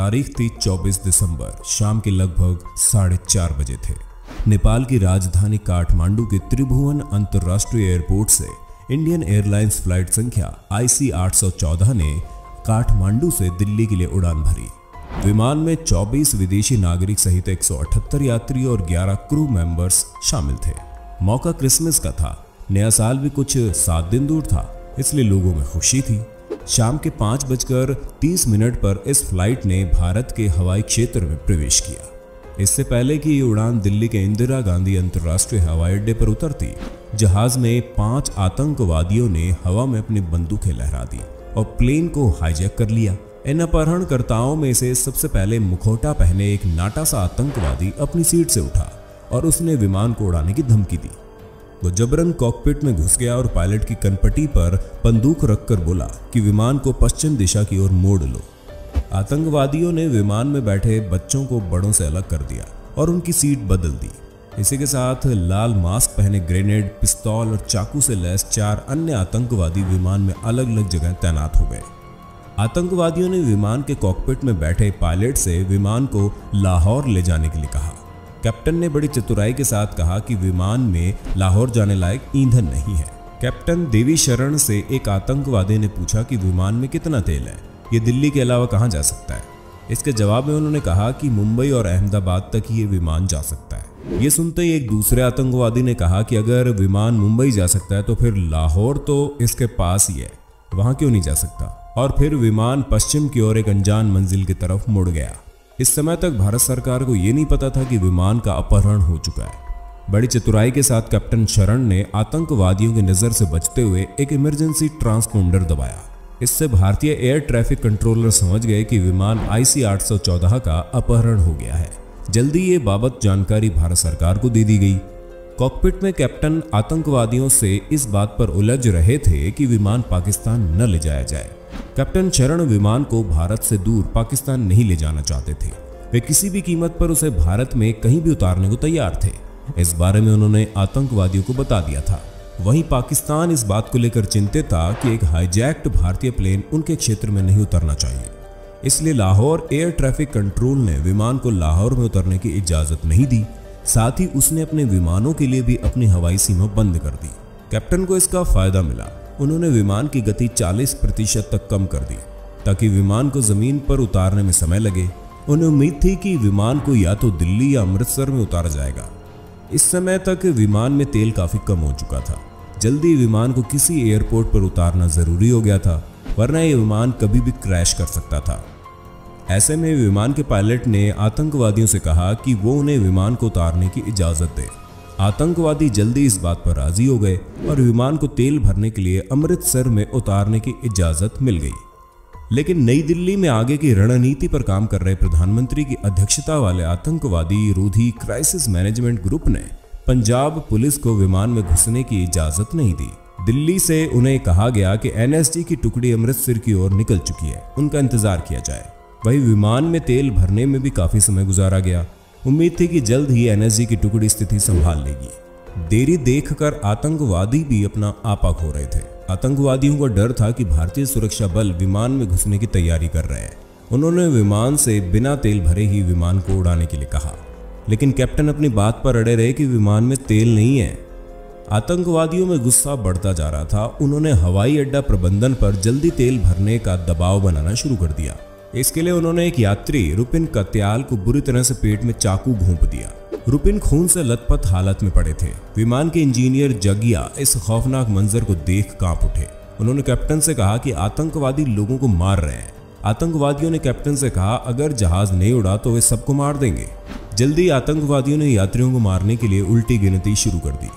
तारीख थी 24 दिसंबर, शाम के लगभग साढ़े चार बजे थे। नेपाल की राजधानी काठमांडू के त्रिभुवन अंतर्राष्ट्रीय एयरपोर्ट से इंडियन एयरलाइंस फ़्लाइट संख्या आईसी 814 ने काठमांडू से दिल्ली के लिए उड़ान भरी। विमान में 24 विदेशी नागरिक सहित 178 यात्री और 11 क्रू मेंबर्स शामिल थे। मौका क्रिसमस का था। नया साल भी कुछ सात दिन दूर था, इसलिए लोगों में खुशी थी। शाम के पाँच बजकर तीस मिनट पर इस फ़्लाइट ने भारत के हवाई क्षेत्र में प्रवेश किया। इससे पहले कि ये उड़ान दिल्ली के इंदिरा गांधी अंतर्राष्ट्रीय हवाई अड्डे पर उतरती, जहाज़ में पाँच आतंकवादियों ने हवा में अपनी बंदूकें लहरा दी और प्लेन को हाईजैक कर लिया। इन अपहरणकर्ताओं में से सबसे पहले मुखौटा पहने एक नाटा सा आतंकवादी अपनी सीट से उठा और उसने विमान को उड़ाने की धमकी दी। वो जबरन कॉकपिट में घुस गया और पायलट की कनपटी पर बंदूक रखकर बोला कि विमान को पश्चिम दिशा की ओर मोड़ लो। आतंकवादियों ने विमान में बैठे बच्चों को बड़ों से अलग कर दिया और उनकी सीट बदल दी। इसी के साथ लाल मास्क पहने ग्रेनेड, पिस्तौल और चाकू से लैस चार अन्य आतंकवादी विमान में अलग अलग जगह तैनात हो गए। आतंकवादियों ने विमान के कॉकपिट में बैठे पायलट से विमान को लाहौर ले जाने के लिए कहा। कैप्टन ने बड़ी चतुराई के साथ कहा कि विमान में लाहौर जाने लायक ईंधन नहीं है। कैप्टन देवी शरण से एक आतंकवादी ने पूछा कि विमान में कितना तेल है? ये दिल्ली के अलावा कहाँ जा सकता है? इसके जवाब में उन्होंने कहा कि मुंबई और अहमदाबाद तक ये विमान जा सकता है। ये सुनते ही एक दूसरे आतंकवादी ने कहा कि अगर विमान मुंबई जा सकता है तो फिर लाहौर तो इसके पास ही है। वहाँ क्यों नहीं जा सकता? और फिर विमान पश्चिम की ओर एक अनजान मंजिल की तरफ़ मुड़ गया। इस समय तक भारत सरकार को यह नहीं पता था कि विमान का अपहरण हो चुका है। बड़ी चतुराई के साथ कैप्टन शरण ने आतंकवादियों की नज़र से बचते हुए एक इमरजेंसी ट्रांसपोंडर दबाया। इससे भारतीय एयर ट्रैफ़िक कंट्रोलर समझ गए कि विमान आईसी 814 का अपहरण हो गया है। जल्दी ये बाबत जानकारी भारत सरकार को दे दी गई। कॉकपिट में कैप्टन आतंकवादियों से इस बात पर उलझ रहे थे कि विमान पाकिस्तान न ले जाया जाए। कैप्टन शरण विमान को भारत से दूर पाकिस्तान नहीं ले जाना चाहते थे। वे किसी भी कीमत पर उसे भारत में कहीं भी उतारने को तैयार थे। इस बारे में उन्होंने आतंकवादियों को बता दिया था। वहीं पाकिस्तान इस बात को लेकर चिंतित था कि एक हाईजैक्ड भारतीय प्लेन उनके क्षेत्र में नहीं उतरना चाहिए। इसलिए लाहौर एयर ट्रैफ़िक कंट्रोल ने विमान को लाहौर में उतरने की इजाज़त नहीं दी। साथ ही उसने अपने विमानों के लिए भी अपनी हवाई सीमा बंद कर दी। कैप्टन को इसका फ़ायदा मिला। उन्होंने विमान की गति 40 प्रतिशत तक कम कर दी, ताकि विमान को ज़मीन पर उतारने में समय लगे। उन्हें उम्मीद थी कि विमान को या तो दिल्ली या अमृतसर में उतारा जाएगा। इस समय तक विमान में तेल काफ़ी कम हो चुका था। जल्दी विमान को किसी एयरपोर्ट पर उतारना ज़रूरी हो गया था, वरना यह विमान कभी भी क्रैश कर सकता था। ऐसे में विमान के पायलट ने आतंकवादियों से कहा कि वो उन्हें विमान को उतारने की इजाज़त दे। आतंकवादी जल्दी इस बात पर राज़ी हो गए और विमान को तेल भरने के लिए अमृतसर में उतारने की इजाज़त मिल गई। लेकिन नई दिल्ली में आगे की रणनीति पर काम कर रहे प्रधानमंत्री की अध्यक्षता वाले आतंकवादी रोधी क्राइसिस मैनेजमेंट ग्रुप ने पंजाब पुलिस को विमान में घुसने की इजाज़त नहीं दी। दिल्ली से उन्हें कहा गया कि एनएसजी की टुकड़ी अमृतसर की ओर निकल चुकी है। उनका इंतज़ार किया जाए। वही विमान में तेल भरने में भी काफ़ी समय गुजारा गया। उम्मीद थी कि जल्द ही एनएसजी की टुकड़ी स्थिति संभाल लेगी। देरी देखकर आतंकवादी भी अपना आपा खो रहे थे। आतंकवादियों को डर था कि भारतीय सुरक्षा बल विमान में घुसने की तैयारी कर रहे हैं। उन्होंने विमान से बिना तेल भरे ही विमान को उड़ाने के लिए कहा। लेकिन कैप्टन अपनी बात पर अड़े रहे कि विमान में तेल नहीं है। आतंकवादियों में गुस्सा बढ़ता जा रहा था। उन्होंने हवाई अड्डा प्रबंधन पर जल्दी तेल भरने का दबाव बनाना शुरू कर दिया। इसके लिए उन्होंने एक यात्री रुपिन कत्याल को बुरी तरह से पेट में चाकू घोंप दिया। रुपिन खून से लथपथ हालत में पड़े थे। विमान के इंजीनियर जगिया इस खौफनाक मंजर को देख काँप उठे। उन्होंने कैप्टन से कहा कि आतंकवादी लोगों को मार रहे हैं। आतंकवादियों ने कैप्टन से कहा, अगर जहाज़ नहीं उड़ा तो वे सबको मार देंगे। जल्दी आतंकवादियों ने यात्रियों को मारने के लिए उल्टी गिनती शुरू कर दी।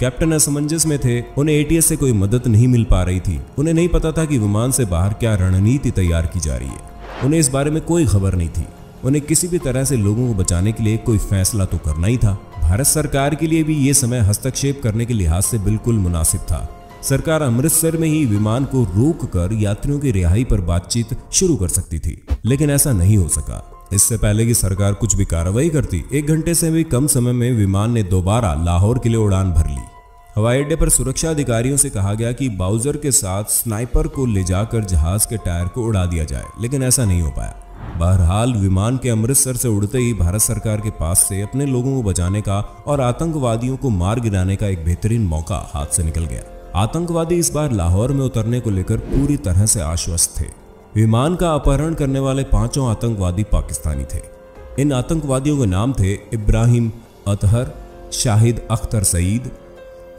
कैप्टन असमंजस में थे। उन्हें एटीएस से कोई मदद नहीं मिल पा रही थी। उन्हें नहीं पता था कि विमान से बाहर क्या रणनीति तैयार की जा रही है। उन्हें इस बारे में कोई खबर नहीं थी। उन्हें किसी भी तरह से लोगों को बचाने के लिए कोई फैसला तो करना ही था। भारत सरकार के लिए भी ये समय हस्तक्षेप करने के लिहाज से बिल्कुल मुनासिब था। सरकार अमृतसर में ही विमान को रोक कर यात्रियों की रिहाई पर बातचीत शुरू कर सकती थी। लेकिन ऐसा नहीं हो सका। इससे पहले कि सरकार कुछ भी कार्रवाई करती, एक घंटे से भी कम समय में विमान ने दोबारा लाहौर के लिए उड़ान भर ली। हवाई अड्डे पर सुरक्षा अधिकारियों से कहा गया कि बाउजर के साथ स्नाइपर को ले जाकर जहाज़ के टायर को उड़ा दिया जाए, लेकिन ऐसा नहीं हो पाया। बहरहाल, विमान के अमृतसर से उड़ते ही भारत सरकार के पास से अपने लोगों को बचाने का और आतंकवादियों को मार गिराने का एक बेहतरीन मौका हाथ से निकल गया। आतंकवादी इस बार लाहौर में उतरने को लेकर पूरी तरह से आश्वस्त थे। विमान का अपहरण करने वाले पाँचों आतंकवादी पाकिस्तानी थे। इन आतंकवादियों के नाम थे इब्राहिम अतहर, शाहिद अख्तर सईद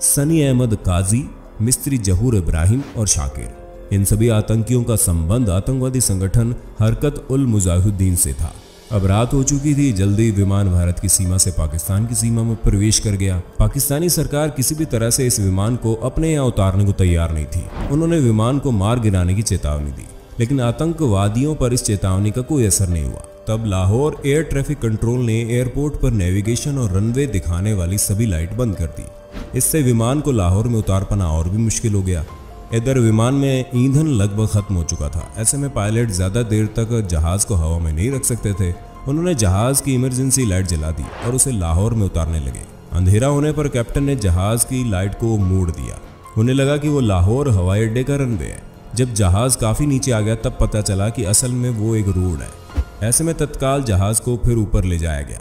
सनी अहमद काजी, मिस्त्री जहूर इब्राहिम और शाकिर। इन सभी आतंकियों का संबंध आतंकवादी संगठन हरकत उल मुजाहिदीन से था। अब रात हो चुकी थी, जल्दी विमान भारत की सीमा से पाकिस्तान की सीमा में प्रवेश कर गया। पाकिस्तानी सरकार किसी भी तरह से इस विमान को अपने यहाँ उतारने को तैयार नहीं थी। उन्होंने विमान को मार गिराने की चेतावनी दी। लेकिन आतंकवादियों पर इस चेतावनी का कोई असर नहीं हुआ। तब लाहौर एयर ट्रैफ़िक कंट्रोल ने एयरपोर्ट पर नेविगेशन और रनवे दिखाने वाली सभी लाइट बंद कर दी। इससे विमान को लाहौर में उतार पाना और भी मुश्किल हो गया। इधर विमान में ईंधन लगभग खत्म हो चुका था। ऐसे में पायलट ज़्यादा देर तक जहाज़ को हवा में नहीं रख सकते थे। उन्होंने जहाज़ की इमरजेंसी लाइट जला दी और उसे लाहौर में उतारने लगे। अंधेरा होने पर कैप्टन ने जहाज़ की लाइट को मोड़ दिया। उन्हें लगा कि वो लाहौर हवाई अड्डे का रनवे है। जब जहाज़ काफ़ी नीचे आ गया, तब पता चला कि असल में वो एक रोड है। ऐसे में तत्काल जहाज़ को फिर ऊपर ले जाया गया।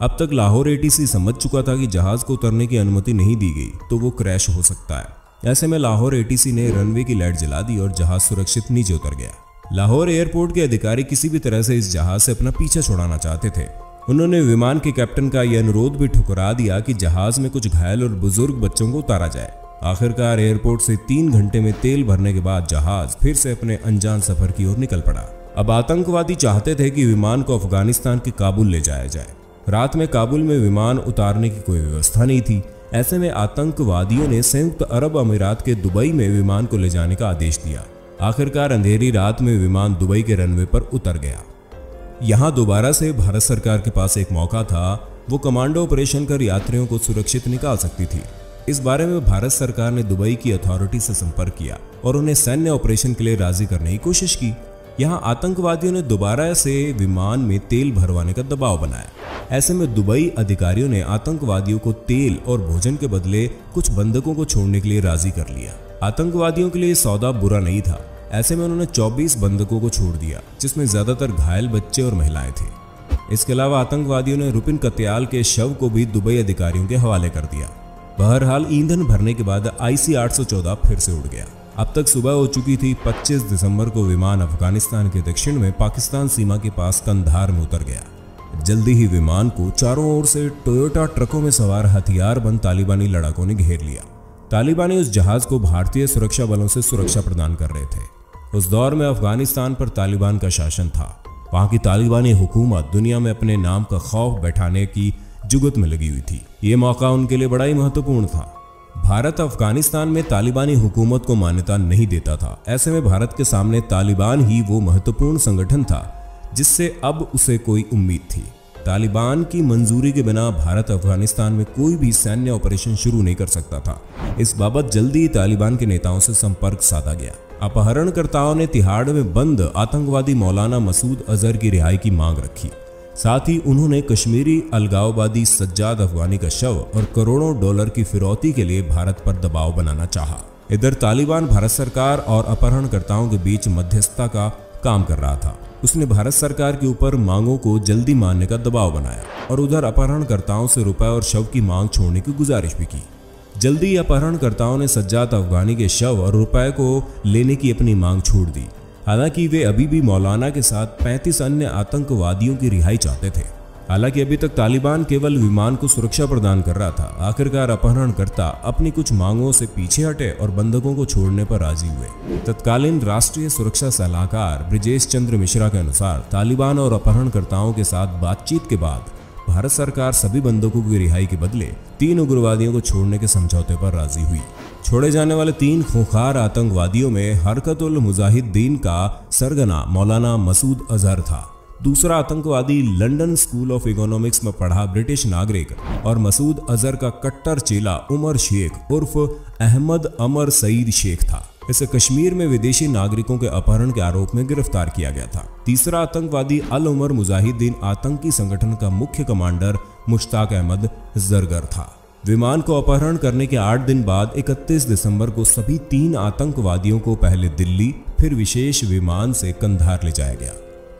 अब तक लाहौर एटीसी समझ चुका था कि जहाज़ को उतरने की अनुमति नहीं दी गई तो वो क्रैश हो सकता है। ऐसे में लाहौर एटीसी ने रनवे की लाइट जला दी और जहाज़ सुरक्षित नीचे उतर गया। लाहौर एयरपोर्ट के अधिकारी किसी भी तरह से इस जहाज़ से अपना पीछा छुड़ाना चाहते थे। उन्होंने विमान के कैप्टन का यह अनुरोध भी ठुकरा दिया कि जहाज़ में कुछ घायल और बुज़ुर्ग बच्चों को उतारा जाए। आखिरकार एयरपोर्ट से तीन घंटे में तेल भरने के बाद जहाज़ फिर से अपने अनजान सफ़र की ओर निकल पड़ा। अब आतंकवादी चाहते थे कि विमान को अफ़गानिस्तान के काबुल ले जाया जाए। रात में काबुल में विमान उतारने की कोई व्यवस्था नहीं थी। ऐसे में आतंकवादियों ने संयुक्त अरब अमीरात के दुबई में विमान को ले जाने का आदेश दिया। आखिरकार अंधेरी रात में विमान दुबई के रनवे पर उतर गया। यहाँ दोबारा से भारत सरकार के पास एक मौका था। वो कमांडो ऑपरेशन कर यात्रियों को सुरक्षित निकाल सकती थी। इस बारे में भारत सरकार ने दुबई की अथॉरिटी से संपर्क किया और उन्हें सैन्य ऑपरेशन के लिए राज़ी करने की कोशिश की। यहाँ आतंकवादियों ने दोबारा से विमान में तेल भरवाने का दबाव बनाया। ऐसे में दुबई अधिकारियों ने आतंकवादियों को तेल और भोजन के बदले कुछ बंधकों को छोड़ने के लिए राज़ी कर लिया। आतंकवादियों के लिए सौदा बुरा नहीं था। ऐसे में उन्होंने 24 बंधकों को छोड़ दिया, जिसमें ज़्यादातर घायल बच्चे और महिलाएँ थे। इसके अलावा आतंकवादियों ने रुपिन कत्याल के शव को भी दुबई अधिकारियों के हवाले कर दिया। बहरहाल ईंधन भरने के बाद आईसी 814 फिर से उड़ गया। अब तक सुबह हो चुकी थी 25 दिसंबर को विमान अफ़गानिस्तान के दक्षिण में पाकिस्तान सीमा के पास कंधार में उतर गया। जल्दी ही विमान को चारों ओर से टोयोटा ट्रकों में सवार हथियार बंद तालिबानी लड़ाकों ने घेर लिया। तालिबानी उस जहाज़ को भारतीय सुरक्षा बलों से सुरक्षा प्रदान कर रहे थे। उस दौर में अफ़गानिस्तान पर तालिबान का शासन था। वहाँ की तालिबानी हुकूमत दुनिया में अपने नाम का खौफ बैठाने की जुगत में लगी हुई थी। ये मौका उनके लिए बड़ा ही महत्वपूर्ण था। भारत अफ़गानिस्तान में तालिबानी हुकूमत को मान्यता नहीं देता था। ऐसे में भारत के सामने तालिबान ही वो महत्वपूर्ण संगठन था, जिससे अब उसे कोई उम्मीद थी। तालिबान की मंजूरी के बिना भारत अफ़गानिस्तान में कोई भी सैन्य ऑपरेशन शुरू नहीं कर सकता था। इस बाबत जल्दी ही तालिबान के नेताओं से संपर्क साधा गया। अपहरणकर्ताओं ने तिहाड़ में बंद आतंकवादी मौलाना मसूद अजहर की रिहाई की मांग रखी। साथ ही उन्होंने कश्मीरी अलगाववादी सज्जाद अफगानी का शव और करोड़ों डॉलर की फिरौती के लिए भारत पर दबाव बनाना चाहा। इधर तालिबान भारत सरकार और अपहरणकर्ताओं के बीच मध्यस्थता का काम कर रहा था। उसने भारत सरकार के ऊपर मांगों को जल्दी मानने का दबाव बनाया और उधर अपहरणकर्ताओं से रुपए और शव की मांग छोड़ने की गुजारिश भी की। जल्दी अपहरणकर्ताओं ने सज्जाद अफगानी के शव और रुपए को लेने की अपनी मांग छोड़ दी। हालाँकि वे अभी भी मौलाना के साथ 35 अन्य आतंकवादियों की रिहाई चाहते थे। हालाँकि अभी तक तालिबान केवल विमान को सुरक्षा प्रदान कर रहा था। आखिरकार अपहरणकर्ता अपनी कुछ मांगों से पीछे हटे और बंधकों को छोड़ने पर राज़ी हुए। तत्कालीन राष्ट्रीय सुरक्षा सलाहकार ब्रिजेश चंद्र मिश्रा के अनुसार तालिबान और अपहरणकर्ताओं के साथ बातचीत के बाद भारत सरकार सभी बंधकों की रिहाई के बदले तीन उग्रवादियों को छोड़ने के समझौते पर राज़ी हुई। छोड़े जाने वाले तीन खूंखार आतंकवादियों में हरकतुल मुजाहिदीन का सरगना मौलाना मसूद अजहर था। दूसरा आतंकवादी लंदन स्कूल ऑफ़ इकोनॉमिक्स में पढ़ा ब्रिटिश नागरिक और मसूद अजहर का कट्टर चेला उमर शेख उर्फ़ अहमद अमर सईद शेख था। इसे कश्मीर में विदेशी नागरिकों के अपहरण के आरोप में गिरफ़्तार किया गया था। तीसरा आतंकवादी अल उमर मुजाहिदीन आतंकी संगठन का मुख्य कमांडर मुश्ताक अहमद जरगर था। विमान को अपहरण करने के आठ दिन बाद 31 दिसंबर को सभी तीन आतंकवादियों को पहले दिल्ली, फिर विशेष विमान से कंधार ले जाया गया।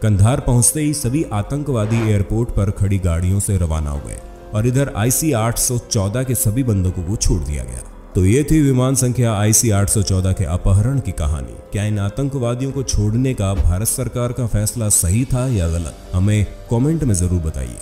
कंधार पहुँचते ही सभी आतंकवादी एयरपोर्ट पर खड़ी गाड़ियों से रवाना हो गए और इधर आईसी 814 के सभी बंदूकों को छोड़ दिया गया। तो ये थी विमान संख्या आईसी 814 के अपहरण की कहानी। क्या इन आतंकवादियों को छोड़ने का भारत सरकार का फैसला सही था या गलत? हमें कमेंट में ज़रूर बताइए।